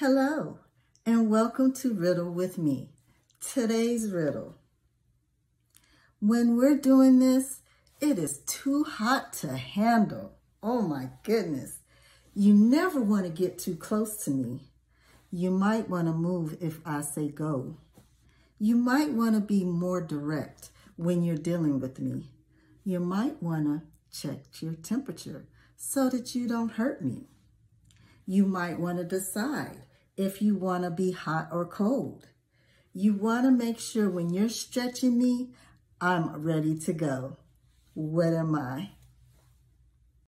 Hello, and welcome to Riddle with me. Today's riddle. When we're doing this, it is too hot to handle. Oh my goodness. You never want to get too close to me. You might want to move if I say go. You might want to be more direct when you're dealing with me. You might want to check your temperature so that you don't hurt me. You might want to decide if you want to be hot or cold. You want to make sure when you're stretching me, I'm ready to go. What am I?